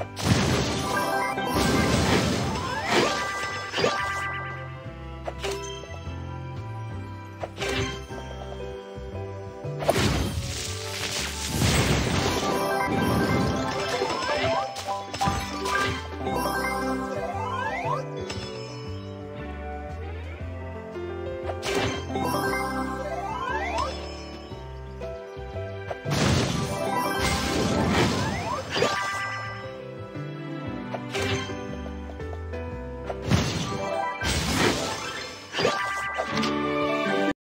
you